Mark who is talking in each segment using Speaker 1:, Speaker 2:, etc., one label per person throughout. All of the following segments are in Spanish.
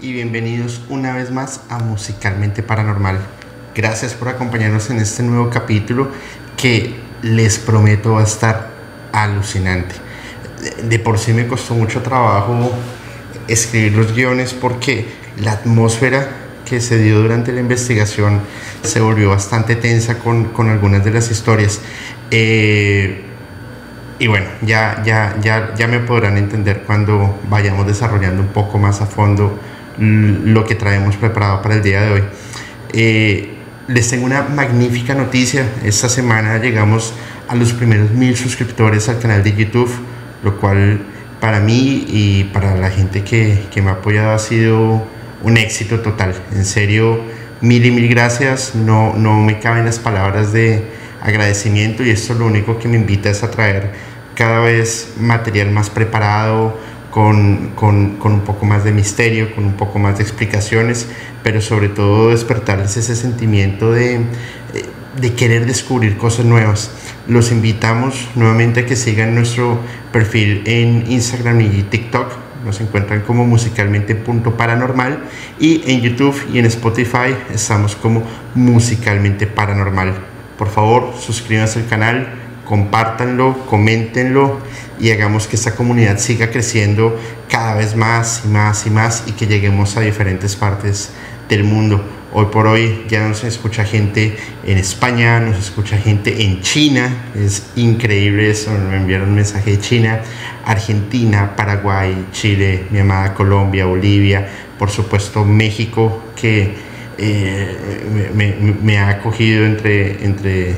Speaker 1: y bienvenidos una vez más a Musicalmente Paranormal. Gracias por acompañarnos en este nuevo capítulo que les prometo va a estar alucinante. De por sí me costó mucho trabajo escribir los guiones porque la atmósfera que se dio durante la investigación se volvió bastante tensa con, con algunas de las historias. Eh, y bueno, ya, ya, ya, ya me podrán entender cuando vayamos desarrollando un poco más a fondo lo que traemos preparado para el día de hoy. Eh, les tengo una magnífica noticia. Esta semana llegamos a los primeros mil suscriptores al canal de YouTube, lo cual para mí y para la gente que, que me ha apoyado ha sido un éxito total. En serio, mil y mil gracias. No, no me caben las palabras de agradecimiento y esto lo único que me invita es a traer cada vez material más preparado, con, con, con, un poco más de misterio, con un poco más de explicaciones, pero sobre todo despertarles ese sentimiento de, de querer descubrir cosas nuevas. Los invitamos nuevamente a que sigan nuestro perfil en Instagram y TikTok. Nos encuentran como musicalmente punto paranormal y en YouTube y en Spotify estamos como musicalmente paranormal. Por favor, suscríbanse al canal, compártanlo, coméntenlo y hagamos que esta comunidad siga creciendo cada vez más y más y más y que lleguemos a diferentes partes del mundo. Hoy por hoy ya nos escucha gente en España, nos escucha gente en China, es increíble eso, me enviaron un mensaje de China, Argentina, Paraguay, Chile, mi amada Colombia, Bolivia, por supuesto México, que eh, me, ha acogido entre, entre,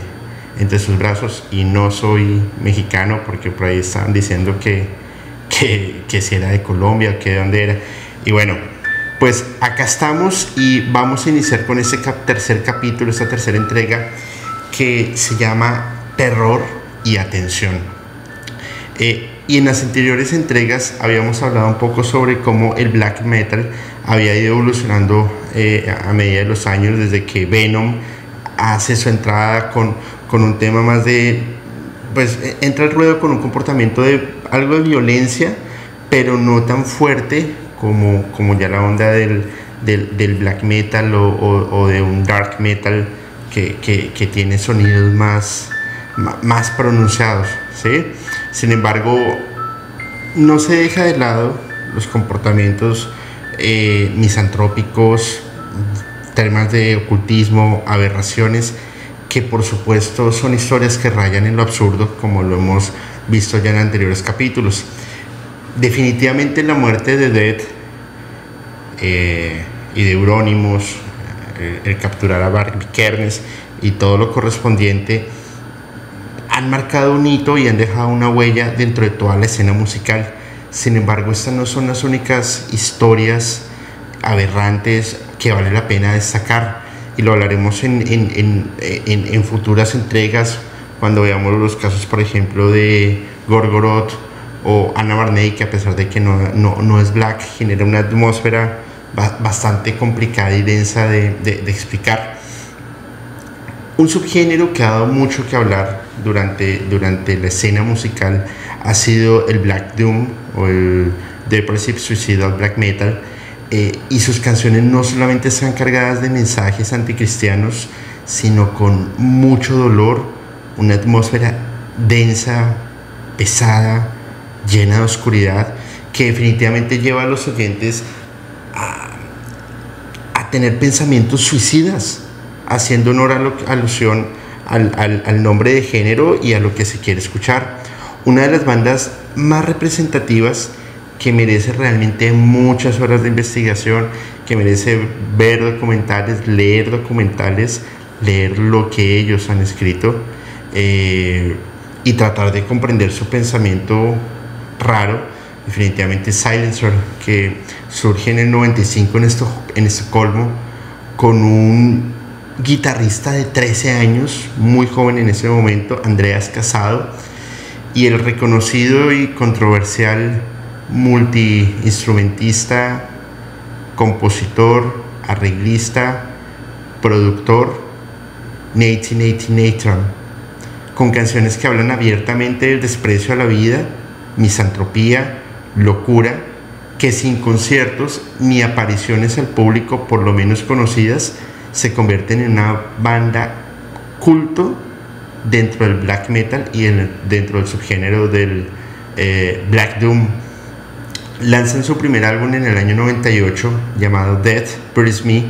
Speaker 1: entre sus brazos y no soy mexicano porque por ahí estaban diciendo que, que, que si era de Colombia, que de dónde era. Y bueno, pues acá estamos y vamos a iniciar con este cap tercer capítulo, esta tercera entrega que se llama Terror y Atención. Eh, y en las anteriores entregas habíamos hablado un poco sobre cómo el black metal había ido evolucionando eh, a medida de los años, desde que Venom hace su entrada con, con un tema más de, pues entra al ruedo con un comportamiento de algo de violencia, pero no tan fuerte como, como ya la onda del, del, del black metal o, o, o, de un dark metal que, que, que tiene sonidos más, más pronunciados. ¿sí? Sin embargo, no se deja de lado los comportamientos eh, misantrópicos, temas de ocultismo, aberraciones, que por supuesto son historias que rayan en lo absurdo, como lo hemos visto ya en anteriores capítulos. Definitivamente la muerte de Dead eh, y de Eurónimos, el, capturar a Barbie Kernes y todo lo correspondiente, han marcado un hito y han dejado una huella dentro de toda la escena musical. Sin embargo, estas no son las únicas historias aberrantes que vale la pena destacar y lo hablaremos en, en, en, en, futuras entregas cuando veamos los casos, por ejemplo, de Gorgoroth o Anna Barney, que a pesar de que no, no, no es black, genera una atmósfera bastante complicada y densa de, de, de, explicar. Un subgénero que ha dado mucho que hablar durante, durante la escena musical ha sido el Black Doom o el Depressive Suicidal Black Metal, eh, y sus canciones no solamente están cargadas de mensajes anticristianos, sino con mucho dolor, una atmósfera densa, pesada, llena de oscuridad, que definitivamente lleva a los oyentes a, a tener pensamientos suicidas, haciendo honor a lo, alusión al, al, nombre de género y a lo que se quiere escuchar. Una de las bandas más representativas que merece realmente muchas horas de investigación, que merece ver documentales, leer documentales, leer lo que ellos han escrito eh, y tratar de comprender su pensamiento raro. Definitivamente Silencer, que surge en el 95 en, esto, en Estocolmo con un guitarrista de 13 años, muy joven en ese momento, Andreas Casado, y el reconocido y controversial multiinstrumentista, compositor, arreglista, productor, Nate Nathan, con canciones que hablan abiertamente del desprecio a la vida, misantropía, locura que sin conciertos ni apariciones al público por lo menos conocidas se convierten en una banda culto dentro del black metal y dentro del subgénero del eh, black doom. Lanzan su primer álbum en el año 98 llamado Death Is Me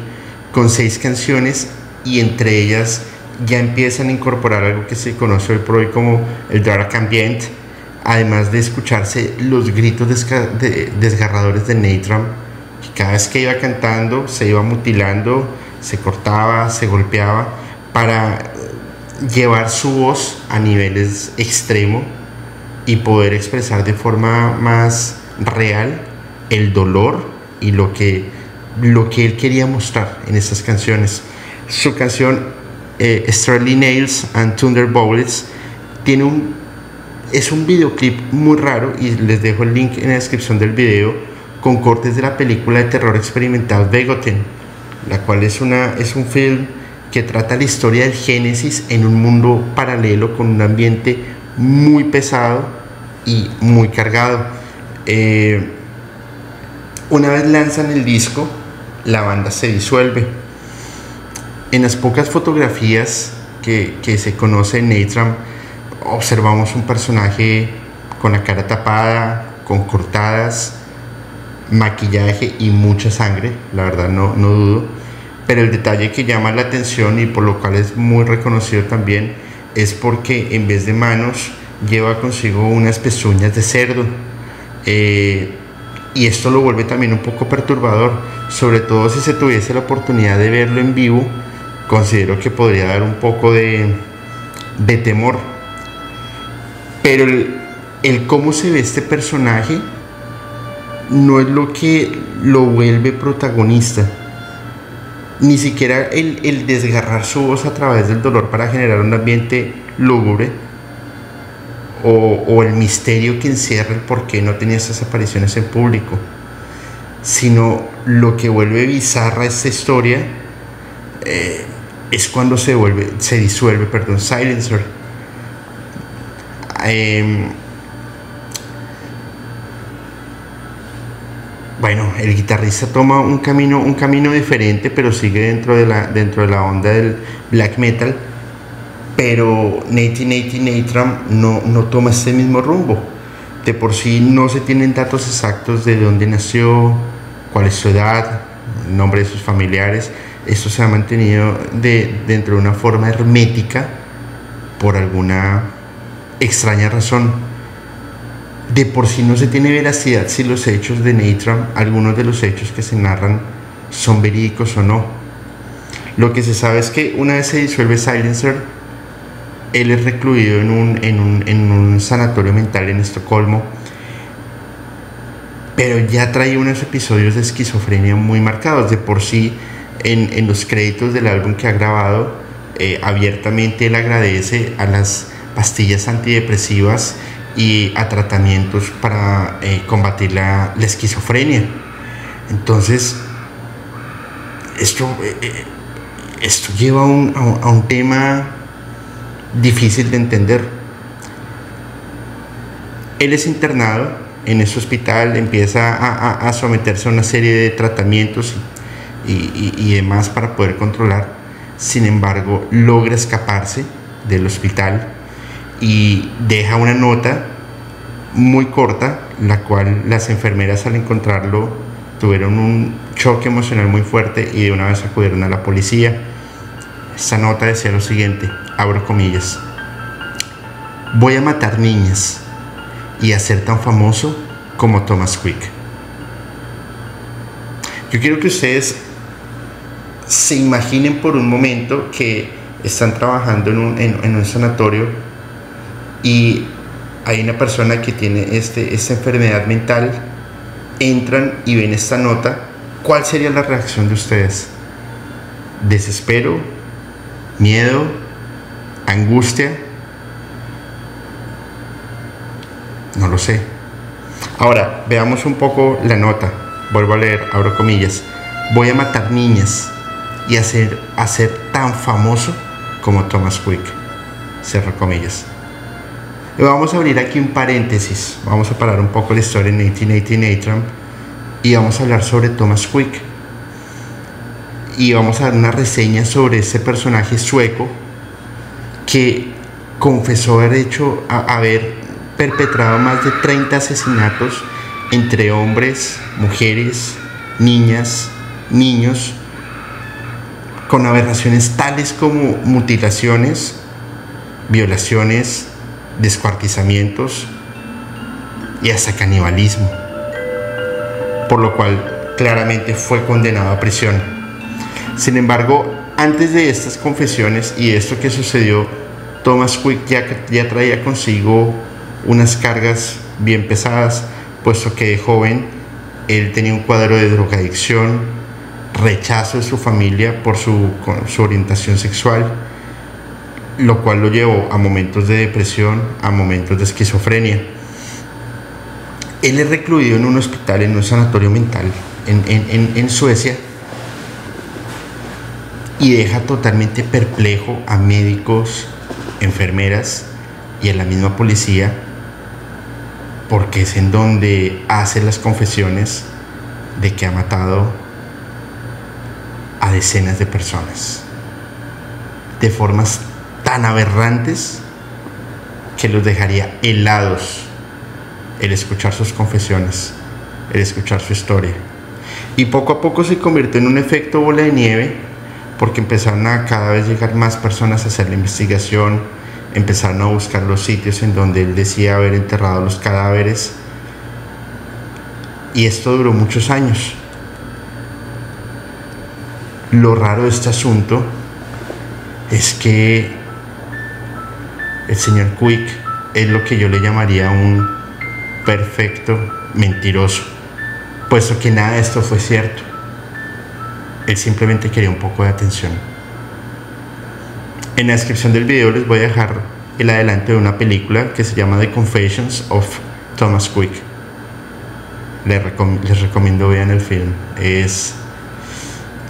Speaker 1: con seis canciones y entre ellas ya empiezan a incorporar algo que se conoce hoy por hoy como el dark ambient, además de escucharse los gritos desgarradores de Natram, que cada vez que iba cantando se iba mutilando, se cortaba, se golpeaba, para llevar su voz a niveles extremos y poder expresar de forma más real el dolor y lo que, lo que él quería mostrar en estas canciones. Su canción eh, Nails and Thunderbolts tiene un es un videoclip muy raro y les dejo el link en la descripción del video con cortes de la película de terror experimental Begotten, la cual es, una, es un film que trata la historia del Génesis en un mundo paralelo con un ambiente muy pesado y muy cargado. Eh, una vez lanzan el disco, la banda se disuelve. En las pocas fotografías que, que se conoce en Natram, observamos un personaje con la cara tapada, con cortadas, maquillaje y mucha sangre, la verdad no, no dudo. Pero el detalle que llama la atención y por lo cual es muy reconocido también es porque en vez de manos lleva consigo unas pezuñas de cerdo. Eh, y esto lo vuelve también un poco perturbador, sobre todo si se tuviese la oportunidad de verlo en vivo, considero que podría dar un poco de, de temor pero el, cómo se ve este personaje no es lo que lo vuelve protagonista. Ni siquiera el, desgarrar su voz a través del dolor para generar un ambiente lúgubre o, el misterio que encierra el por qué no tenía esas apariciones en público, sino lo que vuelve bizarra esta historia eh, es cuando se vuelve, se disuelve, perdón, Silencer. Em, bueno, el guitarrista toma un camino, un camino diferente, pero sigue dentro de la, dentro de la onda del black metal. Pero Nate Nate Natram no, no toma ese mismo rumbo. De por sí no se tienen datos exactos de dónde nació, cuál es su edad, el nombre de sus familiares. Esto se ha mantenido de, dentro de una forma hermética por alguna extraña razón. De por sí no se tiene veracidad si los hechos de Natram, algunos de los hechos que se narran, son verídicos o no. Lo que se sabe es que una vez se disuelve Silencer, él es recluido en un, sanatorio mental en Estocolmo, pero ya trae unos episodios de esquizofrenia muy marcados. De por sí, en, los créditos del álbum que ha grabado, eh, abiertamente él agradece a las pastillas antidepresivas y a tratamientos para eh, combatir la, esquizofrenia. Entonces, esto, eh, eh, esto lleva a, un, tema difícil de entender. Él es internado en ese hospital, empieza a, someterse a una serie de tratamientos y, y demás para poder controlar. Sin embargo, logra escaparse del hospital y deja una nota muy corta, la cual las enfermeras al encontrarlo tuvieron un choque emocional muy fuerte y de una vez acudieron a la policía. Esta nota decía lo siguiente, abro comillas, voy a matar niñas y a ser tan famoso como Thomas Quick. Yo quiero que ustedes se imaginen por un momento que están trabajando en un, en un sanatorio y hay una persona que tiene este, esta enfermedad mental, entran y ven esta nota, ¿cuál sería la reacción de ustedes? ¿Desespero? ¿Miedo? ¿Angustia? No lo sé. Ahora, veamos un poco la nota. Vuelvo a leer, abro comillas. Voy a matar niñas y hacer, hacer tan famoso como Thomas Quick. Cierro comillas. Vamos a abrir aquí un paréntesis. Vamos a parar un poco la historia en 1880 Trump y vamos a hablar sobre Thomas Quick. Y vamos a dar una reseña sobre ese personaje sueco que confesó haber hecho, haber perpetrado más de 30 asesinatos entre hombres, mujeres, niñas, niños, con aberraciones tales como mutilaciones, violaciones, descuartizamientos y hasta canibalismo, por lo cual claramente fue condenado a prisión. Sin embargo, antes de estas confesiones y esto que sucedió, Thomas Quick ya, ya traía consigo unas cargas bien pesadas, puesto que de joven él tenía un cuadro de drogadicción, rechazo de su familia por su, su orientación sexual, lo cual lo llevó a momentos de depresión, a momentos de esquizofrenia. Él es recluido en un hospital, en un sanatorio mental en, Suecia y deja totalmente perplejo a médicos, enfermeras y a la misma policía porque es en donde hace las confesiones de que ha matado a decenas de personas de formas tan aberrantes que los dejaría helados el escuchar sus confesiones, el escuchar su historia. Y poco a poco se convirtió en un efecto bola de nieve porque empezaron a cada vez llegar más personas a hacer la investigación, empezaron a buscar los sitios en donde él decía haber enterrado los cadáveres. Y esto duró muchos años. Lo raro de este asunto es que el señor Quick es lo que yo le llamaría un perfecto mentiroso, puesto que nada de esto fue cierto. Él simplemente quería un poco de atención. En la descripción del video les voy a dejar el adelanto de una película que se llama The Confessions of Thomas Quick. Les, recomiendo vean el film. Es,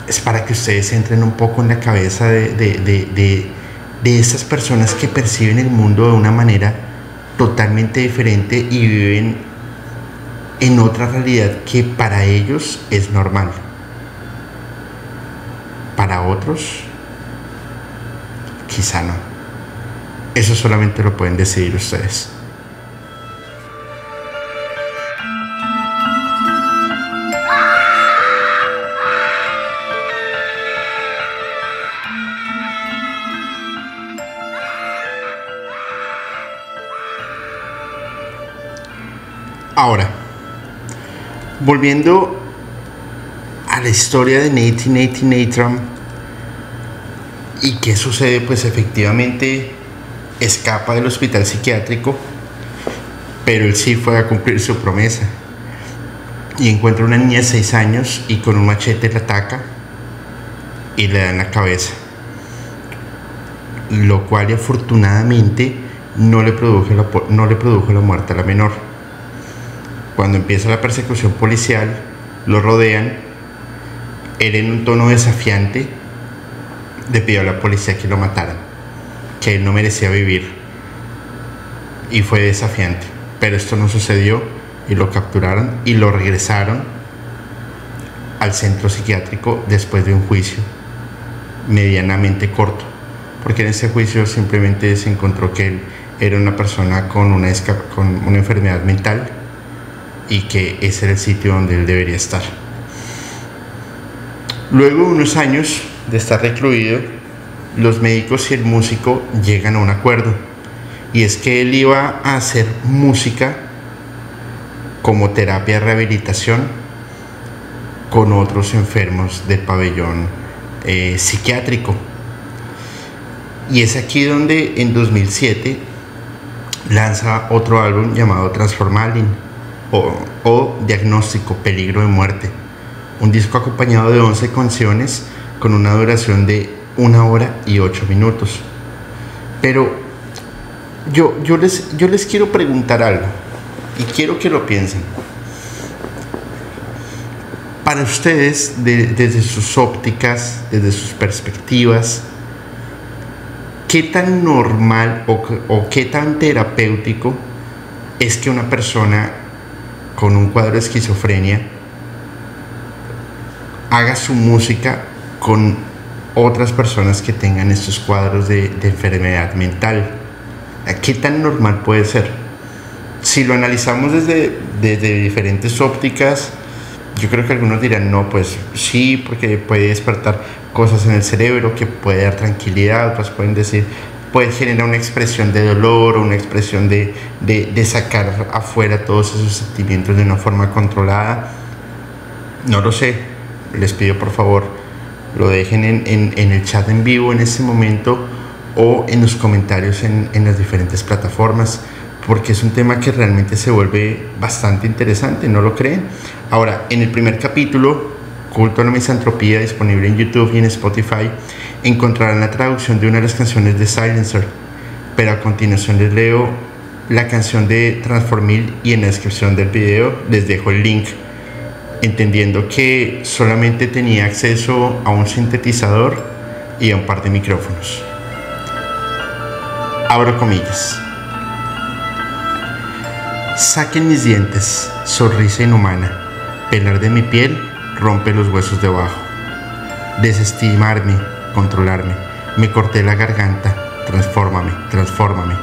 Speaker 1: es para que ustedes entren un poco en la cabeza de, de de esas personas que perciben el mundo de una manera totalmente diferente y viven en otra realidad que para ellos es normal. Para otros, quizá no. Eso solamente lo pueden decidir ustedes. Ahora, volviendo a la historia de Nate Nate Natram y qué sucede, pues efectivamente escapa del hospital psiquiátrico, pero él sí fue a cumplir su promesa y encuentra una niña de 6 años y con un machete la ataca y le da en la cabeza, lo cual afortunadamente no le no le produjo la muerte a la menor. Cuando empieza la persecución policial, lo rodean. Él en un tono desafiante le pidió a la policía que lo mataran, que él no merecía vivir. Y fue desafiante. Pero esto no sucedió y lo capturaron y lo regresaron al centro psiquiátrico después de un juicio medianamente corto, porque en ese juicio simplemente se encontró que él era una persona con una, con una enfermedad mental y que ese era el sitio donde él debería estar. Luego de unos años de estar recluido, los médicos y el músico llegan a un acuerdo y es que él iba a hacer música como terapia de rehabilitación con otros enfermos del pabellón eh, psiquiátrico. Y es aquí donde en 2007 lanza otro álbum llamado Transformalin o, Diagnóstico Peligro de Muerte. Un disco acompañado de 11 canciones con una duración de una hora y 8 minutos. Pero yo, yo, les, yo les quiero preguntar algo y quiero que lo piensen. Para ustedes, desde sus ópticas, desde sus perspectivas, ¿qué tan normal o, o qué tan terapéutico es que una persona con un cuadro de esquizofrenia haga su música con otras personas que tengan estos cuadros de, enfermedad mental. ¿Qué tan normal puede ser? Si lo analizamos desde, desde diferentes ópticas, yo creo que algunos dirán, no, pues sí, porque puede despertar cosas en el cerebro, que puede dar tranquilidad, otros pueden decir, puede generar una expresión de dolor o una expresión de, de, sacar afuera todos esos sentimientos de una forma controlada. No lo sé, les pido por favor lo dejen en, en, en el chat en vivo en este momento o en los comentarios en, en las diferentes plataformas porque es un tema que realmente se vuelve bastante interesante, ¿no lo creen? Ahora, en el primer capítulo, Culto a la Misantropía, disponible en YouTube y en Spotify, encontrarán la traducción de una de las canciones de Silencer, pero a continuación les leo la canción de Transformil y en la descripción del video les dejo el link, entendiendo que solamente tenía acceso a un sintetizador y a un par de micrófonos. Abro comillas. Saquen mis dientes, sonrisa inhumana, pelar de mi piel rompe los huesos debajo. Desestimarme, controlarme, me corté la garganta, transfórmame, transfórmame.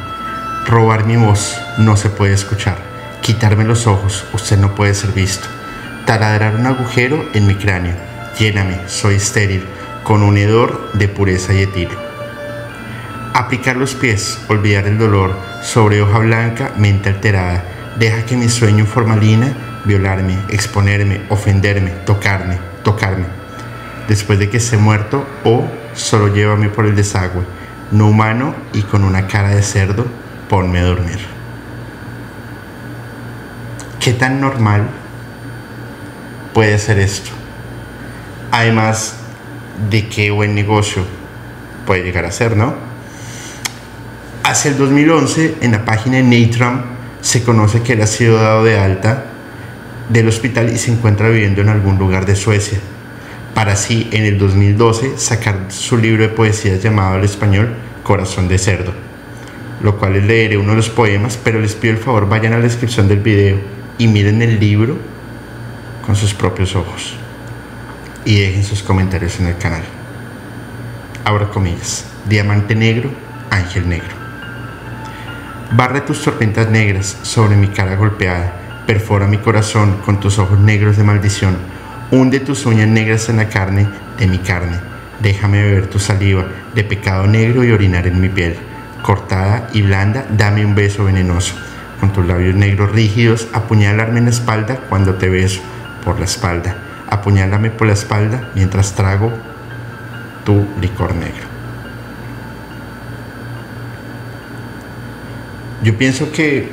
Speaker 1: Robar mi voz, no se puede escuchar. Quitarme los ojos, usted no puede ser visto. Taladrar un agujero en mi cráneo, lléname, soy estéril, con un hedor de pureza y etilo. Aplicar los pies, olvidar el dolor, sobre hoja blanca, mente alterada, Deja que mi sueño formalina violarme, exponerme, ofenderme, tocarme, tocarme. Después de que esté muerto o solo llévame por el desagüe, no humano y con una cara de cerdo, ponme a dormir. ¿Qué tan normal puede ser esto? Además de qué buen negocio puede llegar a ser, ¿no? Hacia el 2011, en la página de Natram, se conoce que él ha sido dado de alta del hospital y se encuentra viviendo en algún lugar de Suecia, para así en el 2012 sacar su libro de poesías llamado al español Corazón de Cerdo, lo cual les leeré uno de los poemas, pero les pido el favor vayan a la descripción del video y miren el libro con sus propios ojos y dejen sus comentarios en el canal. Abro comillas, Diamante Negro, Ángel Negro. Barre tus tormentas negras sobre mi cara golpeada, perfora mi corazón con tus ojos negros de maldición, hunde tus uñas negras en la carne de mi carne, déjame beber tu saliva de pecado negro y orinar en mi piel. Cortada y blanda, dame un beso venenoso. Con tus labios negros rígidos, apuñalarme en la espalda cuando te beso por la espalda. Apuñálame por la espalda mientras trago tu licor negro. Yo pienso que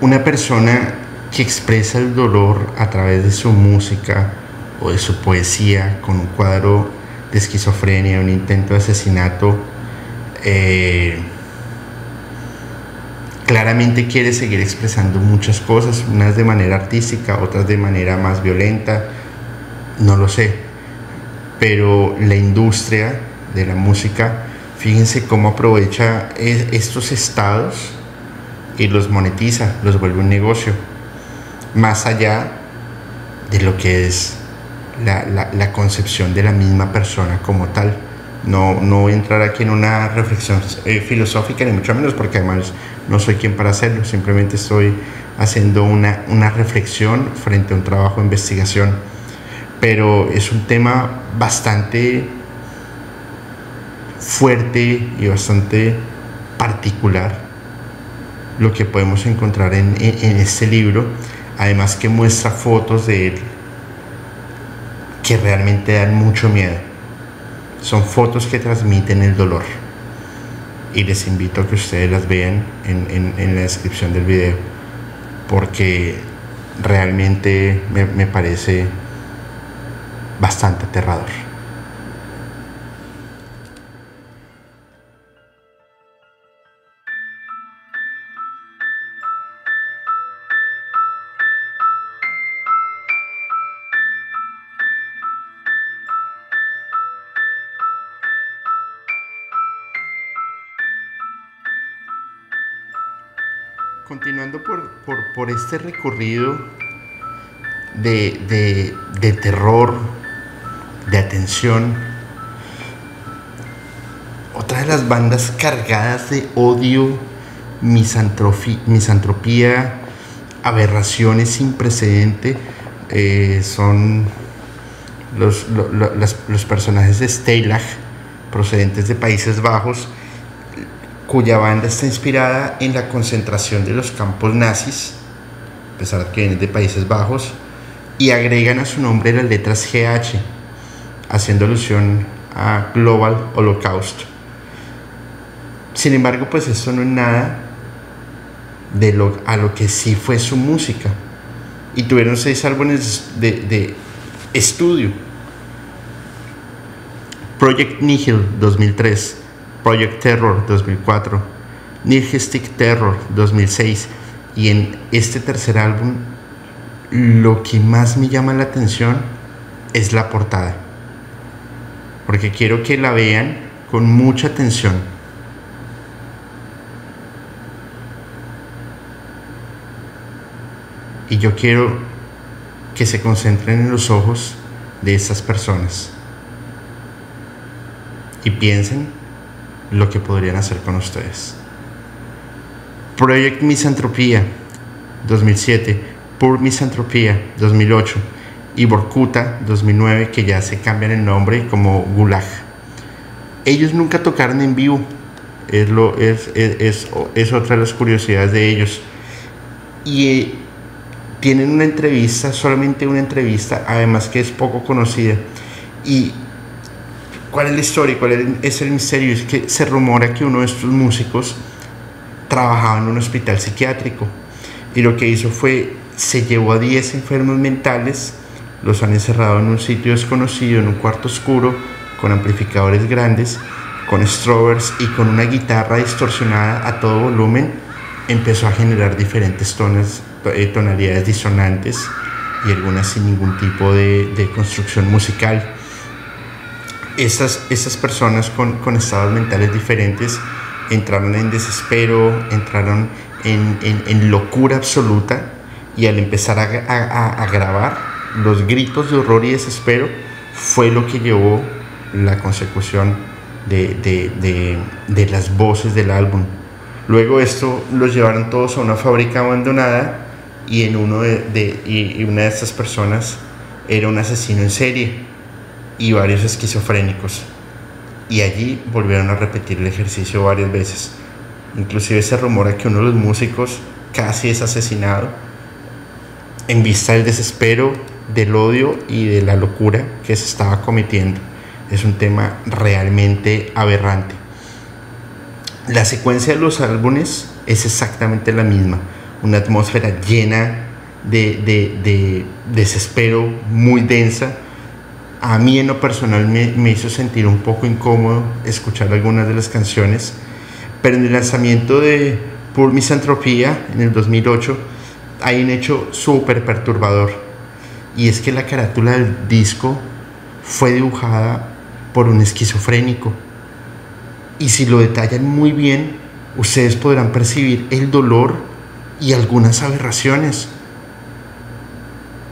Speaker 1: una persona que expresa el dolor a través de su música o de su poesía con un cuadro de esquizofrenia, un intento de asesinato, eh, claramente quiere seguir expresando muchas cosas, unas de manera artística, otras de manera más violenta, no lo sé, pero la industria de la música Fíjense cómo aprovecha estos estados y los monetiza, los vuelve un negocio, más allá de lo que es la, concepción de la misma persona como tal. No, no voy a entrar aquí en una reflexión eh, filosófica, ni mucho menos, porque además no soy quien para hacerlo, simplemente estoy haciendo una, una reflexión frente a un trabajo de investigación. Pero es un tema bastante fuerte y bastante particular lo que podemos encontrar en, este libro, además que muestra fotos de él que realmente dan mucho miedo. Son fotos que transmiten el dolor. Y les invito a que ustedes las vean en, la descripción del video, porque realmente me parece bastante aterrador. Continuando por, este recorrido de, de terror, de atención. Otra de las bandas cargadas de odio, misantropía, aberraciones sin precedente eh, son los, los, personajes de Stalag, procedentes de Países Bajos, cuya banda está inspirada en la concentración de los campos nazis, a pesar de que vienen de Países Bajos, y agregan a su nombre las letras GH, haciendo alusión a Global Holocaust. Sin embargo, pues esto no es nada de lo, a lo que sí fue su música. Y tuvieron seis álbumes de, de estudio. Project Nihil 2003, Project Terror 2004, Nihilstic Terror 2006 y en este tercer álbum lo que más me llama la atención es la portada. Porque quiero que la vean con mucha atención Y yo quiero que se concentren en los ojos de esas personas y piensen lo que podrían hacer con ustedes. Project Misantropía 2007, Pur Misantropía 2008 y Borkuta 2009 que ya se cambian el nombre como Gulag. Ellos nunca tocaron en vivo, es, lo, es, es, es otra de las curiosidades de ellos. Y tienen una entrevista, solamente una entrevista, además que es poco conocida. ¿Y cuál es la historia? ¿Cuál es el misterio? Es que se rumora que uno de estos músicos trabajaba en un hospital psiquiátrico y lo que hizo fue, se llevó a 10 enfermos mentales, los han encerrado en un sitio desconocido, en un cuarto oscuro, con amplificadores grandes, con strobers y con una guitarra distorsionada a todo volumen, empezó a generar diferentes eh, tonalidades disonantes y algunas sin ningún tipo de, construcción musical. Estas, estas personas con, con, estados mentales diferentes entraron en desespero, entraron en, en, locura absoluta y al empezar a, a, grabar los gritos de horror y desespero fue lo que llevó la consecución de, de, de, de las voces del álbum. Luego esto los llevaron todos a una fábrica abandonada y, en uno de, y una de estas personas era un asesino en serie y varios esquizofrénicos. Y allí volvieron a repetir el ejercicio varias veces. Inclusive se rumora que uno de los músicos casi es asesinado en vista del desespero, del odio y de la locura que se estaba cometiendo. Es un tema realmente aberrante. La secuencia de los álbumes es exactamente la misma una atmósfera llena de, desespero, muy densa. A mí en lo personal me, hizo sentir un poco incómodo escuchar algunas de las canciones, pero en el lanzamiento de Pur Misantropía en el 2008 hay un hecho súper perturbador y es que la carátula del disco fue dibujada por un esquizofrénico y si lo detallan muy bien ustedes podrán percibir el dolor y algunas aberraciones.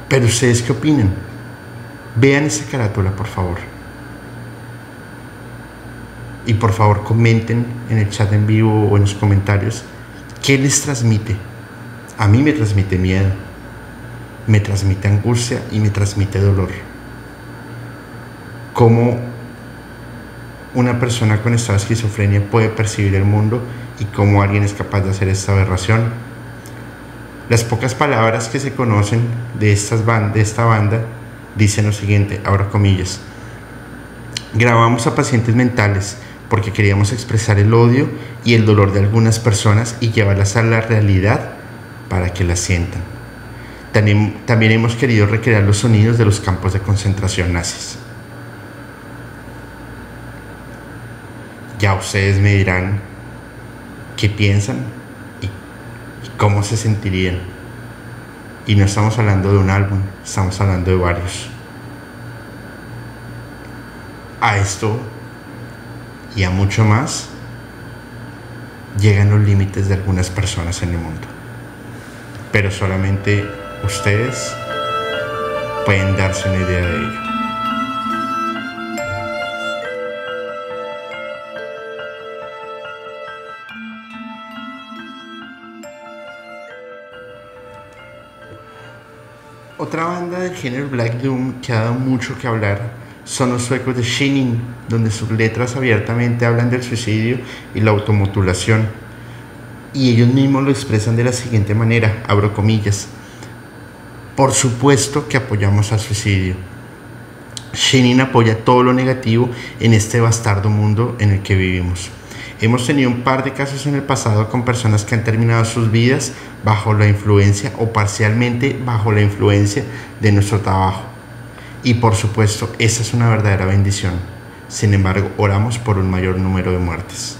Speaker 1: Pero ustedes qué opinan? Vean esa carátula, por favor. Y por favor comenten en el chat en vivo o en los comentarios qué les transmite. A mí me transmite miedo, me transmite angustia y me transmite dolor. Cómo una persona con esta esquizofrenia puede percibir el mundo y cómo alguien es capaz de hacer esta aberración las pocas palabras que se conocen de, estas de esta banda dicen lo siguiente, ahora comillas. Grabamos a pacientes mentales porque queríamos expresar el odio y el dolor de algunas personas y llevarlas a la realidad para que las sientan. También hemos querido recrear los sonidos de los campos de concentración nazis. Ya ustedes me dirán qué piensan cómo se sentirían. Y no estamos hablando de un álbum, estamos hablando de varios. A esto y a mucho más llegan los límites de algunas personas en el mundo. Pero solamente ustedes pueden darse una idea de ello. Otra banda del género Black Doom que ha dado mucho que hablar son los suecos de Shinin, donde sus letras abiertamente hablan del suicidio y la automutulación. Y ellos mismos lo expresan de la siguiente manera, abro comillas. Por supuesto que apoyamos al suicidio. Shinin apoya todo lo negativo en este bastardo mundo en el que vivimos. Hemos tenido un par de casos en el pasado con personas que han terminado sus vidas bajo la influencia o parcialmente bajo la influencia de nuestro trabajo. Y por supuesto, esa es una verdadera bendición. Sin embargo, oramos por un mayor número de muertes.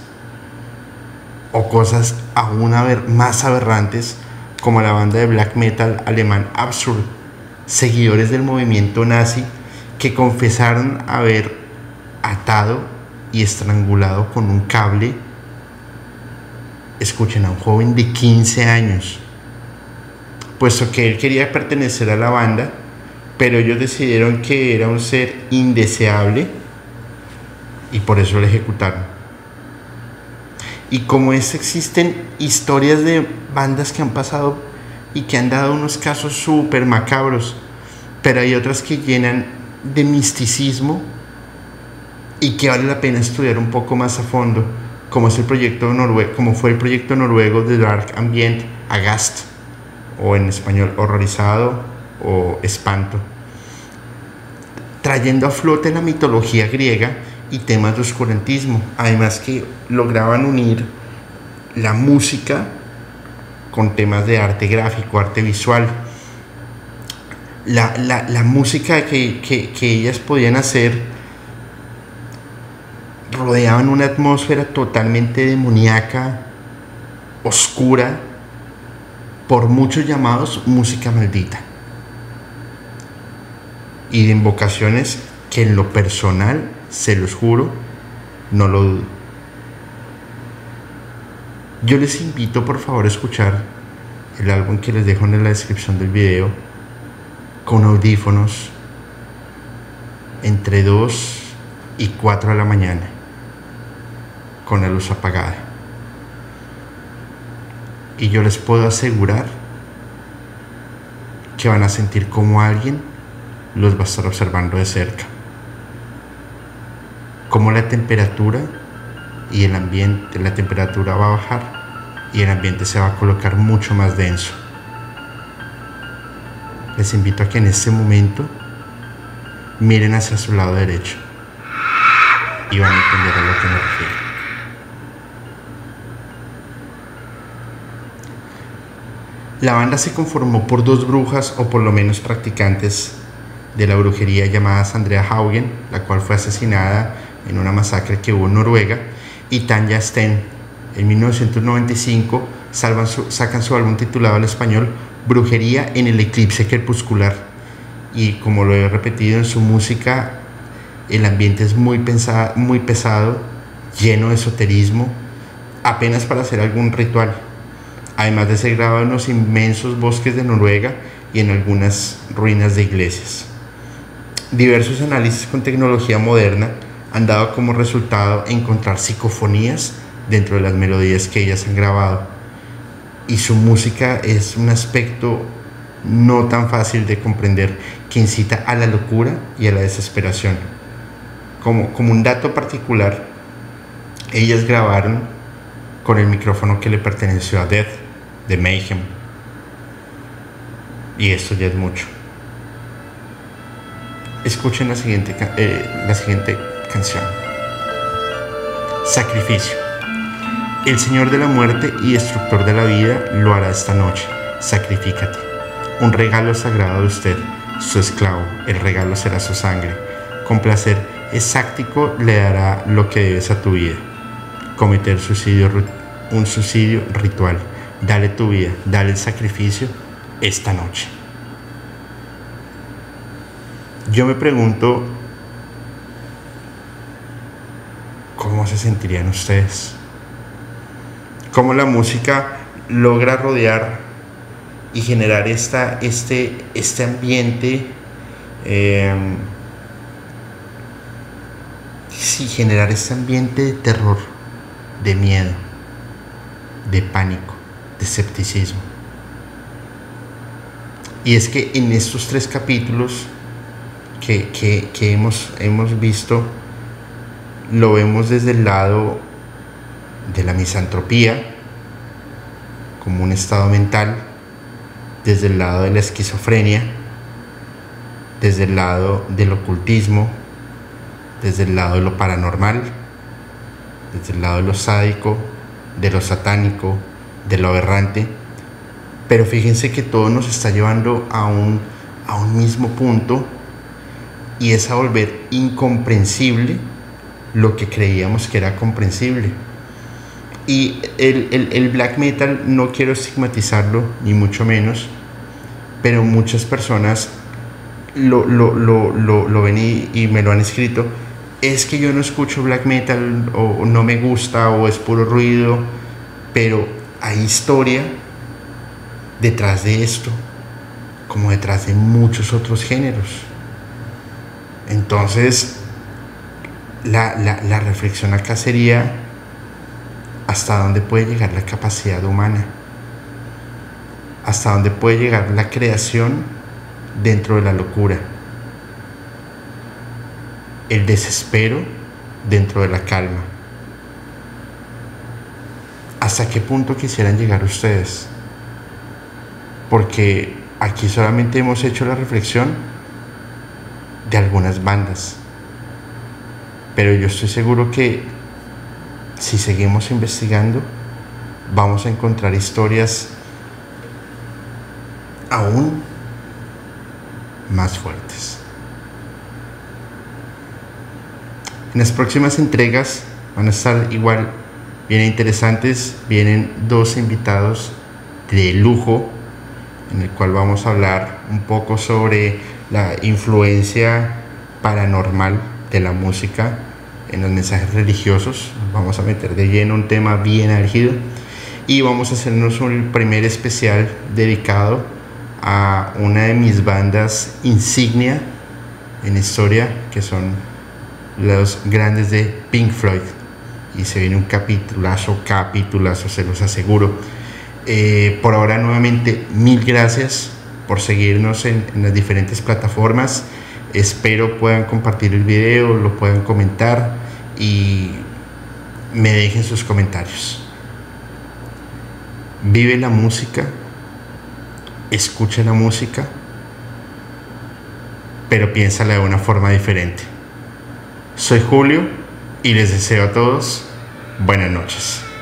Speaker 1: O cosas aún más aberrantes como la banda de black metal alemán Absurd, seguidores del movimiento nazi que confesaron haber atado y estrangulado con un cable, escuchen, a un joven de 15 años, puesto que él quería pertenecer a la banda, pero ellos decidieron que era un ser indeseable y por eso lo ejecutaron. Y como es, existen historias de bandas que han pasado y que han dado unos casos súper macabros, pero hay otras que llenan de misticismo y que vale la pena estudiar un poco más a fondo, como, es el proyecto noruego, como fue el proyecto noruego de Dark Ambient Agast, o en español horrorizado o espanto, trayendo a flote la mitología griega y temas de oscurantismo, además que lograban unir la música con temas de arte gráfico, arte visual. La, la, la música que, que, que ellas podían hacer rodeaban una atmósfera totalmente demoníaca, oscura, por muchos llamados música maldita. Y de invocaciones que en lo personal, se los juro, no lo dudo. Yo les invito por favor a escuchar el álbum que les dejo en la descripción del video con audífonos entre 2 y 4 de la mañana con la luz apagada. Y yo les puedo asegurar que van a sentir como alguien los va a estar observando de cerca. Como la temperatura y el ambiente, la temperatura va a bajar y el ambiente se va a colocar mucho más denso. Les invito a que en este momento miren hacia su lado derecho y van a entender a lo que me refiero. La banda se conformó por dos brujas o por lo menos practicantes de la brujería llamadas Andrea Haugen, la cual fue asesinada en una masacre que hubo en Noruega, y Tanja Sten. En 1995 sacan su álbum titulado al español Brujería en el eclipse crepuscular. Y como lo he repetido en su música, el ambiente es muy pesado, lleno de esoterismo, apenas para hacer algún ritual además de ser grabado en los inmensos bosques de Noruega y en algunas ruinas de iglesias. Diversos análisis con tecnología moderna han dado como resultado encontrar psicofonías dentro de las melodías que ellas han grabado. Y su música es un aspecto no tan fácil de comprender que incita a la locura y a la desesperación. Como, como un dato particular, ellas grabaron con el micrófono que le perteneció a Death de Mayhem. Y esto ya es mucho. Escuchen la siguiente, eh, la siguiente canción. Sacrificio. El Señor de la muerte y destructor de la vida lo hará esta noche. Sacrifícate. Un regalo sagrado de usted, su esclavo. El regalo será su sangre. Con placer exactico le dará lo que debes a tu vida. Cometer suicidio, un suicidio ritual dale tu vida, dale el sacrificio esta noche. Yo me pregunto, ¿cómo se sentirían ustedes? ¿Cómo la música logra rodear y generar esta, este, este ambiente Em, sí, generar ese ambiente de terror, de miedo, de pánico, de escepticismo. Y es que en estos tres capítulos que, que hemos, hemos visto, lo vemos desde el lado de la misantropía, como un estado mental, desde el lado de la esquizofrenia, desde el lado del ocultismo, desde el lado de lo paranormal, desde el lado de lo sádico, de lo satánico, de lo aberrante. Pero fíjense que todo nos está llevando a un, a un mismo punto y es a volver incomprensible lo que creíamos que era comprensible. Y el, black metal no quiero estigmatizarlo, ni mucho menos, pero muchas personas lo, lo, ven y, me lo han escrito. Es que yo no escucho black metal o no me gusta o es puro ruido, pero hay historia detrás de esto, como detrás de muchos otros géneros. Entonces, la, la reflexión acá sería hasta dónde puede llegar la capacidad humana, hasta dónde puede llegar la creación dentro de la locura, el desespero dentro de la calma. ¿Hasta qué punto quisieran llegar ustedes? Porque aquí solamente hemos hecho la reflexión de algunas bandas. Pero yo estoy seguro que si seguimos investigando, vamos a encontrar historias aún más fuertes. En las próximas entregas van a estar igual bien interesantes. Vienen dos invitados de lujo en el cual vamos a hablar un poco sobre la influencia paranormal de la música en los mensajes religiosos. Vamos a meter de lleno un tema bien álgido y vamos a hacernos un primer especial dedicado a una de mis bandas insignia en historia, que son los grandes de Pink Floyd. Y se viene un capitulazo, capitulazo, se los aseguro. Eh, por ahora, nuevamente, mil gracias por seguirnos en, en las diferentes plataformas. Espero puedan compartir el video, lo puedan comentar y me dejen sus comentarios. Vive la música, escucha la música, pero piénsala de una forma diferente. Soy Julio y les deseo a todos buenas noches.